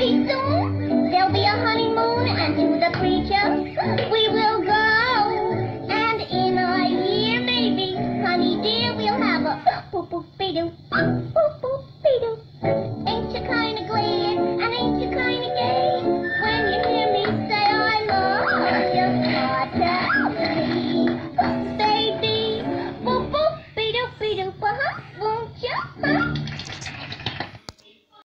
pretty soon there'll be a honeymoon, and to the preacher we will go. And in a year, maybe, honey dear, we'll have a boop boop be doo.